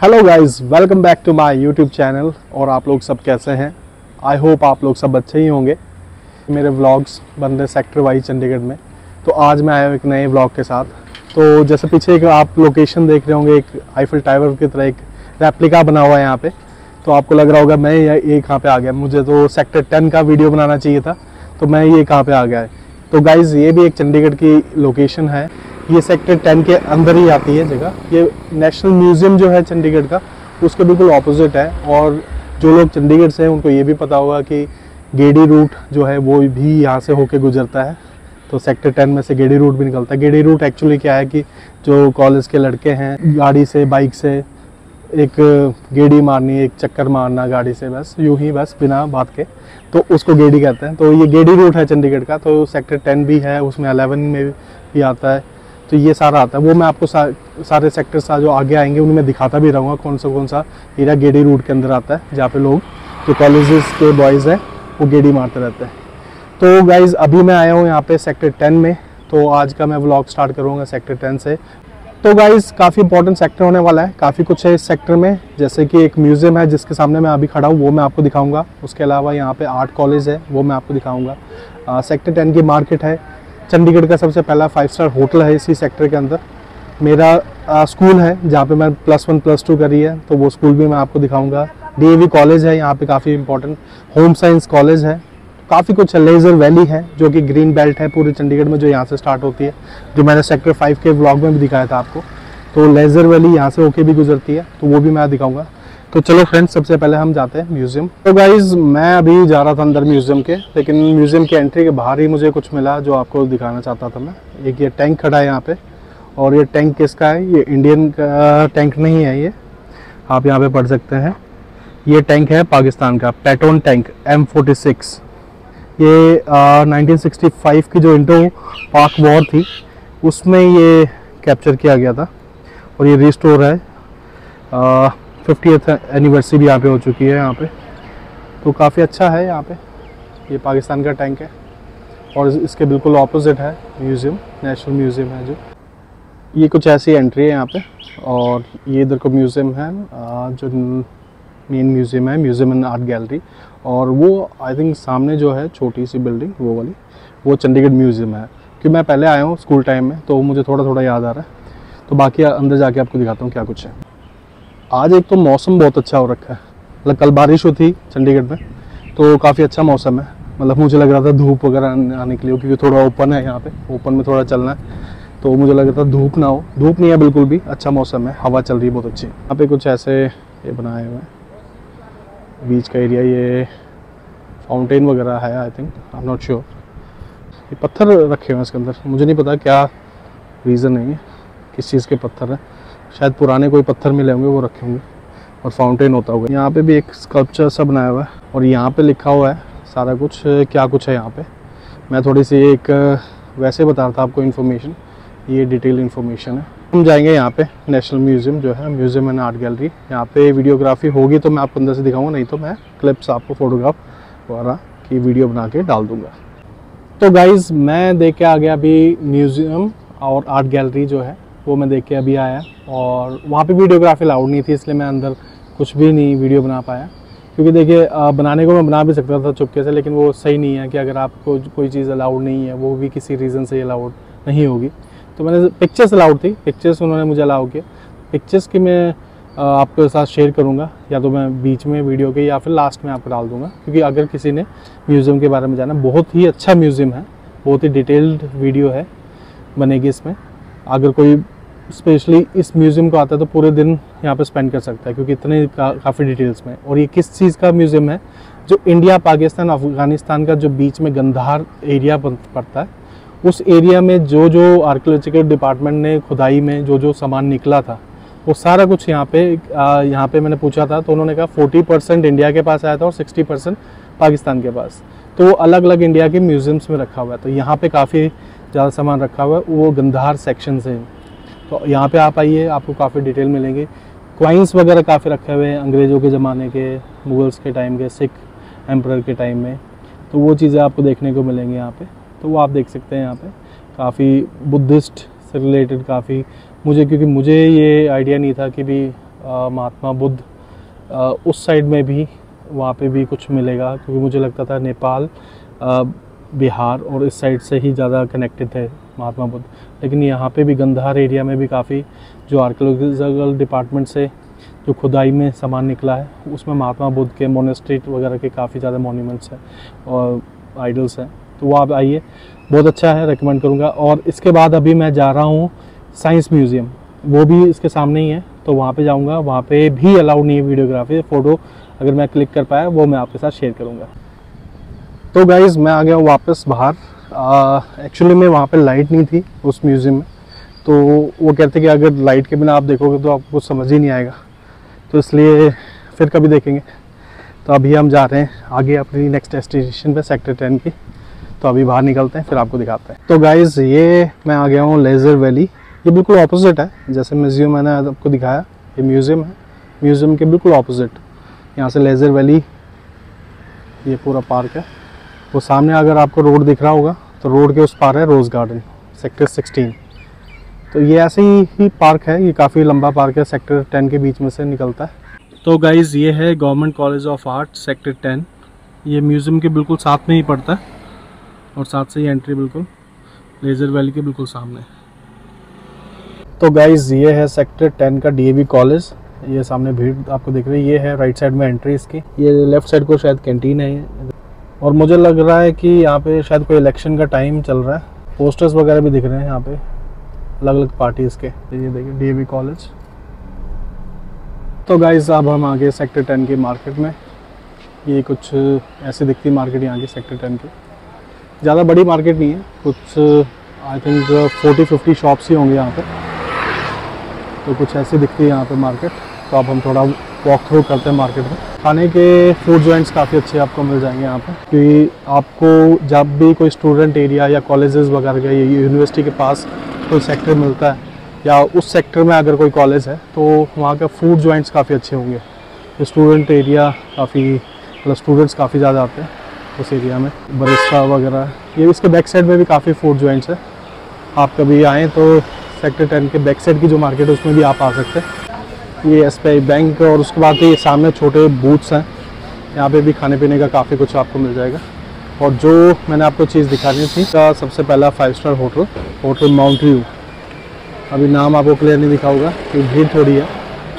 Hello guys welcome back to my YouTube channel और आप लोग सब कैसे हैं? आई होप आप लोग सब अच्छे ही होंगे। मेरे व्लॉग्स बन रहे सेक्टर वाइज चंडीगढ़ में। तो आज मैं आया हूँ एक नए व्लॉग के साथ। तो जैसे पीछे एक आप लोकेशन देख रहे होंगे, एक आईफिल टावर की तरह एक रेप्लिका बना हुआ है यहाँ पे। तो आपको लग रहा होगा, मैं ये कहाँ पे आ गया? मुझे तो सेक्टर टेन का वीडियो बनाना चाहिए था। तो मैं ये कहाँ पे आ गया है? तो गाइज़ ये भी एक चंडीगढ़ की लोकेशन है। ये सेक्टर टेन के अंदर ही आती है जगह। ये नेशनल म्यूज़ियम जो है चंडीगढ़ का, उसके बिल्कुल ऑपोजिट है। और जो लोग चंडीगढ़ से हैं, उनको ये भी पता होगा कि गेडी रूट जो है, वो भी यहाँ से होके गुजरता है। तो सेक्टर टेन में से गेडी रूट भी निकलता है। गेडी रूट एक्चुअली क्या है कि जो कॉलेज के लड़के हैं, गाड़ी से बाइक से, एक गेड़ी मारनी, एक चक्कर मारना गाड़ी से, बस, यूँ ही बस, बिना बात के। तो उसको गेड़ी कहते हैं। तो ये गेड़ी रूट है चंडीगढ़ का तो सेक्टर टेन भी है, उसमें अलेवन में भी आता है। तो ये सारा आता है। वो मैं आपको सा, सारे सेक्टर सा जो आगे आएँगे उनमें दिखाता भी रहूँगा कौन सा कौन सा एरिया गेड़ी रूट के अंदर आता है जहाँ पे लोग जो कॉलेजेस के बॉयज़ हैं वो गेड़ी मारते रहते हैं। तो गाइज़ अभी मैं आया हूँ यहाँ पे सेक्टर टेन में तो आज का मैं व्लॉग स्टार्ट करूँगा सेक्टर टेन से। तो गाइज़ काफ़ी इंपॉर्टेंट सेक्टर होने वाला है। काफ़ी कुछ है इस सेक्टर में जैसे कि एक म्यूज़ियम है जिसके सामने मैं अभी खड़ा हूँ वो मैं आपको दिखाऊँगा। उसके अलावा यहाँ पे आर्ट कॉलेज है वो मैं आपको दिखाऊँगा। सेक्टर टेन की मार्केट है। चंडीगढ़ का सबसे पहला फाइव स्टार होटल है इसी सेक्टर के अंदर। मेरा आ, स्कूल है जहाँ पे मैं प्लस वन प्लस टू करी है तो वो स्कूल भी मैं आपको दिखाऊँगा। डीएवी कॉलेज है यहाँ पे काफ़ी इंपॉर्टेंट होम साइंस कॉलेज है। काफ़ी कुछ है लेज़र वैली है जो कि ग्रीन बेल्ट है पूरे चंडीगढ़ में जो यहाँ से स्टार्ट होती है। जो मैंने सेक्टर फाइव के ब्लॉग में भी दिखाया था आपको। तो लेज़र वैली यहाँ से होके भी गुजरती है तो वो भी मैं दिखाऊँगा। तो चलो फ्रेंड्स सबसे पहले हम जाते हैं म्यूज़ियम तो गाइज़ मैं अभी जा रहा था अंदर म्यूज़ियम के लेकिन म्यूज़ियम की एंट्री के बाहर ही मुझे कुछ मिला जो आपको दिखाना चाहता था मैं। एक ये टैंक खड़ा है यहाँ पे और ये टैंक किसका है? ये इंडियन का टैंक नहीं है ये। आप यहाँ पे पढ़ सकते हैं। ये टैंक है पाकिस्तान का पेटोन टैंक एम ये आ, 1965 की जो इंडो पाक वॉर थी उसमें ये कैप्चर किया गया था और ये रिस्टोर है। फिफ्टी एनिवर्सरी भी यहाँ पे हो चुकी है यहाँ पे। तो काफ़ी अच्छा है यहाँ पे। ये पाकिस्तान का टैंक है। और इसके बिल्कुल ऑपोजिट है म्यूज़ियम नेशनल म्यूज़ियम है जो। ये कुछ ऐसी एंट्री है यहाँ पे। और ये इधर को म्यूज़ियम है जो मेन म्यूज़ियम है म्यूज़ियम एंड आर्ट गैलरी और वो आई थिंक सामने जो है छोटी सी बिल्डिंग वो वाली, वो चंडीगढ़ म्यूज़ियम है। क्योंकि मैं पहले आया हूँ स्कूल टाइम में तो मुझे थोड़ा थोड़ा याद आ रहा है। तो बाकी अंदर जाके आपको दिखाता हूँ क्या कुछ है। आज एक तो मौसम बहुत अच्छा हो रखा है। मतलब कल बारिश हुई थी चंडीगढ़ में तो काफ़ी अच्छा मौसम है। मतलब मुझे लग रहा था धूप वगैरह आने के लिए क्योंकि थोड़ा ओपन है यहाँ पे, ओपन में थोड़ा चलना है। तो मुझे लग रहा था धूप ना हो। धूप नहीं है बिल्कुल भी अच्छा मौसम है, हवा चल रही है बहुत अच्छी। यहाँ पे कुछ ऐसे ये बनाए हुए हैं। बीच का एरिया, ये फाउंटेन वगैरह है I think I am not sure ये पत्थर रखे हुए हैं इसके अंदर। मुझे नहीं पता क्या रीज़न है ये, किस चीज़ के पत्थर हैं। शायद पुराने कोई पत्थर मिले होंगे, वो रखे होंगे और फाउंटेन होता होगा। यहाँ पे भी एक स्कल्पचर सा बनाया हुआ है और यहाँ पे लिखा हुआ है सारा कुछ, क्या कुछ है यहाँ पे। मैं थोड़ी सी एक, वैसे बता रहा था आपको इन्फॉर्मेशन ये डिटेल इन्फॉर्मेशन है। हम जाएँगे यहाँ पे नेशनल म्यूज़ियम जो है म्यूज़ियम एंड आर्ट गैलरी यहाँ पे वीडियोग्राफी होगी तो मैं आपको अंदर से दिखाऊँगा, नहीं तो मैं क्लिप्स आपको फोटोग्राफ द्वारा की वीडियो बना के डाल दूँगा। तो गाइज़ मैं देख के आ गया अभी म्यूज़ियम और आर्ट गैलरी जो है। वो मैं देख के अभी आया और वहाँ पे वीडियोग्राफी अलाउड नहीं थी, इसलिए मैं अंदर कुछ भी नहीं वीडियो बना पाया। क्योंकि देखिए बनाने को मैं बना भी सकता था चुपके से, लेकिन वो सही नहीं है कि अगर आपको कोई चीज़ अलाउड नहीं है, वो भी किसी रीज़न से अलाउड नहीं होगी। तो मैंने पिक्चर्स अलाउड थी, पिक्चर्स उन्होंने मुझे अलाउ किया पिक्चर्स की मैं आपके साथ शेयर करूँगा, या तो मैं बीच में वीडियो के, या फिर लास्ट में आपको डाल दूँगा। क्योंकि अगर किसी ने म्यूज़ियम के बारे में जाना, बहुत ही अच्छा म्यूज़ियम है, बहुत ही डिटेल्ड वीडियो है बनेगी इसमें। अगर कोई स्पेशली इस म्यूज़ियम को आता है तो पूरे दिन यहाँ पे स्पेंड कर सकता है क्योंकि इतने का, काफ़ी डिटेल्स में। और ये किस चीज़ का म्यूज़ियम है? जो इंडिया पाकिस्तान अफ़गानिस्तान का जो बीच में गंधार एरिया पड़ता है उस एरिया में जो जो आर्कियोलॉजिकल डिपार्टमेंट ने खुदाई में जो जो सामान निकला था वो सारा कुछ यहाँ पे यहाँ पे मैंने पूछा था तो उन्होंने कहा 40 परसेंट इंडिया के पास आया था और 60 परसेंट पाकिस्तान के पास। तो वो अलग अलग इंडिया के म्यूज़ियम्स में रखा हुआ है। तो यहाँ पे काफ़ी ज़्यादा सामान रखा हुआ है वो गंधार सेक्शन से तो यहाँ पे आप आइए आपको काफ़ी डिटेल मिलेंगे। क्वाइंस वगैरह काफ़ी रखे हुए हैं अंग्रेज़ों के ज़माने के मुगल्स के टाइम के सिख एम्पर के टाइम में। तो वो चीज़ें आपको देखने को मिलेंगी यहाँ पर तो वो आप देख सकते हैं यहाँ पे। काफ़ी बुद्धिस्ट से रिलेटेड काफ़ी मुझे क्योंकि मुझे ये आइडिया नहीं था कि भी महात्मा बुद्ध अ, उस साइड में भी वहाँ पे भी कुछ मिलेगा। क्योंकि मुझे लगता था नेपाल बिहार और इस साइड से ही ज़्यादा कनेक्टेड थे महात्मा बुद्ध। लेकिन यहाँ पे भी गंधार एरिया में भी काफ़ी जो आर्कियोलॉजिकल डिपार्टमेंट से जो खुदाई में सामान निकला है, उसमें महात्मा बुद्ध के मोनेस्ट्री वगैरह के काफ़ी ज़्यादा मोन्यूमेंट्स हैं और आइडल्स हैं। तो वो आप आइए, बहुत अच्छा है रिकमेंड करूँगा। और इसके बाद अभी मैं जा रहा हूँ साइंस म्यूज़ियम वो भी इसके सामने ही है तो वहाँ पे जाऊँगा। वहाँ पे भी अलाउड नहीं है वीडियोग्राफी फ़ोटो अगर मैं क्लिक कर पाया, वो मैं आपके साथ शेयर करूँगा। तो गाइज़ मैं आ गया हूँ वापस बाहर। एक्चुअली में वहाँ पे लाइट नहीं थी उस म्यूज़ियम में। तो वो कहते कि अगर लाइट के बिना आप देखोगे तो आपको समझ ही नहीं आएगा। तो इसलिए फिर कभी देखेंगे। तो अभी हम जा रहे हैं आगे अपनी नेक्स्ट डेस्टिनेशन पे सेक्टर टेन की। तो अभी बाहर निकलते हैं, फिर आपको दिखाते हैं। तो गाइज़ ये मैं आ गया हूँ लेज़र वैली ये बिल्कुल ऑपोजिट है। जैसे म्यूज़ियम मैंने आपको दिखाया, ये म्यूज़ियम है। म्यूज़ियम के बिल्कुल ऑपोजिट यहाँ से लेज़र वैली ये पूरा पार्क है। वो सामने अगर आपको रोड दिख रहा होगा तो रोड के उस पार है रोज़ गार्डन सेक्टर 16 तो ये ऐसे ही, ही पार्क है ये काफ़ी लंबा पार्क है सेक्टर 10 के बीच में से निकलता है। तो गाइज़ ये है government college of art sector 10 ये म्यूज़ियम के बिल्कुल साथ में ही पड़ता है और साथ से ही एंट्री बिल्कुल लेज़र वैली के बिल्कुल सामने। तो गाइज़ ये है सेक्टर टेन का डीएवी कॉलेज। ये सामने भीड़ आपको दिख रही है ये है राइट साइड में एंट्री इसकी। ये लेफ़्ट साइड को शायद कैंटीन है और मुझे लग रहा है कि यहाँ पे शायद कोई इलेक्शन का टाइम चल रहा है। पोस्टर्स वगैरह भी दिख रहे हैं यहाँ पे अलग अलग पार्टीज़ के। ये देखिए डीएवी कॉलेज तो गाइज़ अब हम आगे सेक्टर टेन की मार्केट में। ये कुछ ऐसी दिखती मार्केट यहाँ की सेक्टर टेन की। ज़्यादा बड़ी मार्केट नहीं है, कुछ I think forty fifty shops ही होंगे यहाँ पे। तो कुछ ऐसी दिखती है यहाँ पे मार्केट तो अब हम थोड़ा वॉक थ्रू करते हैं मार्केट में। खाने के फ़ूड जॉइंट्स काफ़ी अच्छे आपको मिल जाएँगे यहाँ पे। क्योंकि आपको जब भी कोई स्टूडेंट एरिया या कॉलेजेस वगैरह का यूनिवर्सिटी के पास कोई सेक्टर मिलता है, या उस सेक्टर में अगर कोई कॉलेज है तो वहाँ का फ़ूड जॉइंट्स काफ़ी अच्छे होंगे। स्टूडेंट एरिया काफ़ी मतलब स्टूडेंट्स काफ़ी ज़्यादा आते हैं उस एरिया में। बरिस्ता वगैरह, ये इसके बैक साइड में भी काफ़ी फ़ूड जॉइंट्स है। आप कभी आएँ तो सेक्टर टेन के बैक साइड की जो मार्केट है, उसमें भी आप आ सकते हैं। ये एस बैंक और उसके बाद ये सामने छोटे बूथ्स हैं। यहाँ पे भी खाने पीने का काफ़ी कुछ आपको मिल जाएगा। और जो मैंने आपको चीज़ दिखानी थी का सबसे पहला five star hotel hotel Mount View अभी नाम आपको क्लियर नहीं दिखा होगा क्योंकि भीड़ थोड़ी है।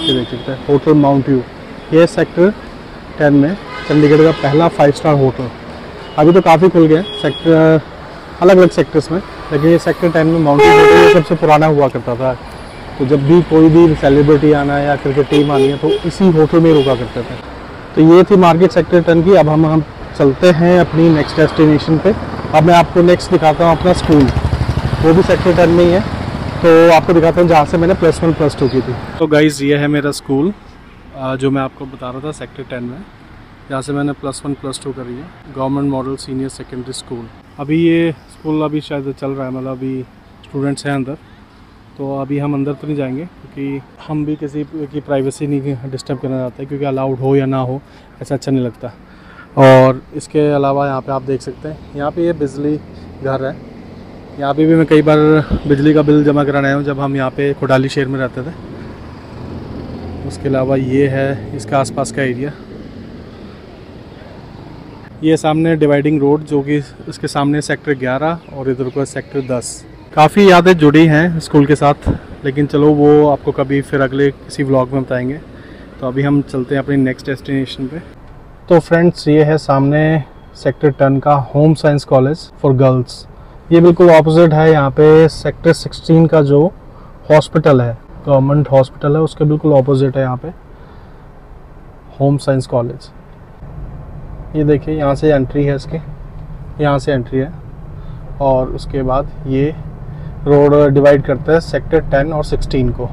ये देख सकते हैं होटल माउंट व्यू ये सेक्टर टेन में चंडीगढ़ का पहला फाइव स्टार होटल अभी तो काफ़ी खुल गए सेक्टर अलग अलग सेक्टर्स में, लेकिन ये सेक्टर टेन में माउंट व्यू सबसे पुराना हुआ करता था। तो जब भी कोई भी सेलिब्रिटी आना है या क्रिकेट टीम आनी है तो इसी होटल में रुका करते थे। तो ये थी मार्केट सेक्टर टेन की। अब हम हम चलते हैं अपनी नेक्स्ट डेस्टिनेशन पे। अब मैं आपको नेक्स्ट दिखाता हूँ अपना स्कूल वो भी सेक्टर टेन में ही है। तो आपको दिखाता हूँ जहाँ से मैंने प्लस वन प्लस टू की थी। तो गाइज़ ये है मेरा स्कूल जो मैं आपको बता रहा था सेक्टर टेन में। जहाँ से मैंने प्लस वन प्लस टू करी है। Government model senior secondary school अभी ये स्कूल अभी शायद चल रहा है मतलब अभी स्टूडेंट्स हैं अंदर। तो अभी हम अंदर तो नहीं जाएँगे, क्योंकि हम भी किसी की प्राइवेसी नहीं डिस्टर्ब करना चाहते, क्योंकि अलाउड हो या ना हो, ऐसा अच्छा नहीं लगता। और इसके अलावा यहाँ पे आप देख सकते हैं, यहाँ पे ये बिजली घर है। यहाँ पे भी मैं कई बार बिजली का बिल जमा कराने आया हूँ, जब हम यहाँ पे खुडाली शहर में रहते थे। उसके अलावा ये है इसके आसपास का एरिया ये सामने डिवाइडिंग रोड जो कि इसके सामने सेक्टर 11 और इधर को सेक्टर 10 काफ़ी यादें जुड़ी हैं स्कूल के साथ, लेकिन चलो वो आपको कभी फिर अगले किसी व्लॉग में बताएँगे। तो अभी हम चलते हैं अपनी नेक्स्ट डेस्टिनेशन पे। तो फ्रेंड्स ये है सामने सेक्टर टेन का home science college for girls ये बिल्कुल ऑपोजिट है, यहाँ पे सेक्टर 16 का जो हॉस्पिटल है गवर्नमेंट हॉस्पिटल है, उसके बिल्कुल ऑपोजिट है यहाँ पे होम साइंस कॉलेज ये देखिए, यहाँ से एंट्री है इसकी, यहाँ से एंट्री है और उसके बाद ये रोड डिवाइड करता है सेक्टर 10 और 16 को।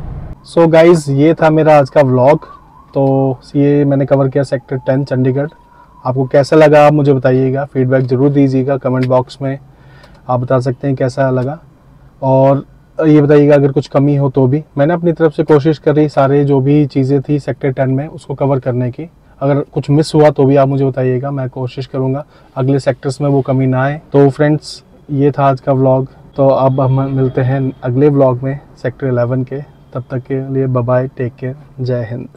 सो so गाइज़ ये था मेरा आज का व्लॉग तो ये मैंने कवर किया सेक्टर 10 चंडीगढ़। आपको कैसा लगा आप मुझे बताइएगा। फीडबैक ज़रूर दीजिएगा कमेंट बॉक्स में। आप बता सकते हैं कैसा लगा। और ये बताइएगा, अगर कुछ कमी हो तो भी। मैंने अपनी तरफ़ से कोशिश करी सारे जो भी चीज़ें थी सेक्टर टेन में, उसको कवर करने की। अगर कुछ मिस हुआ तो भी आप मुझे बताइएगा। मैं कोशिश करूँगा अगले सेक्टर्स में वो कमी ना आए। तो फ्रेंड्स ये था आज का व्लॉग तो अब हम मिलते हैं अगले ब्लॉग में सेक्टर 11 के। तब तक के लिए बाय टेक केयर जय हिंद।